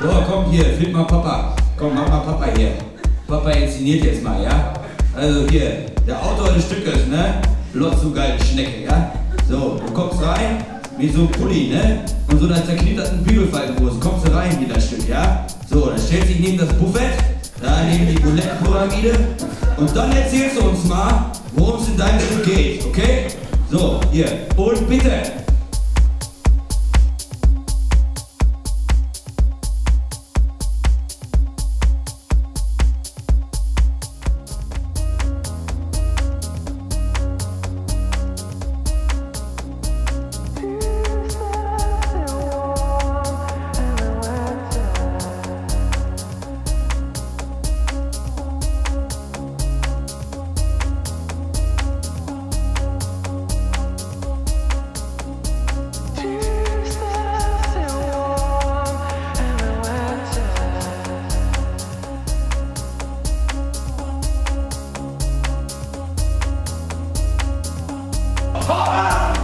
komm hier, film mal Papa. Komm, mach mal Papa hier. Papa inszeniert jetzt mal, ja? Also hier, der Autor des Stückes, ne? Lotz so geile Schnecke, ja? So, du kommst rein, wie so ein Pulli, ne? Und so einer zerknitterten Bügelfaltenhose. Kommst du rein in das Stück, ja? So, dann stellst du dich neben das Buffet, da neben die Bulettenpyramide. Und dann erzählst du uns mal, worum es in deinem Stück geht, okay? So, hier. Und bitte,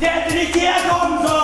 Det är riktiga konst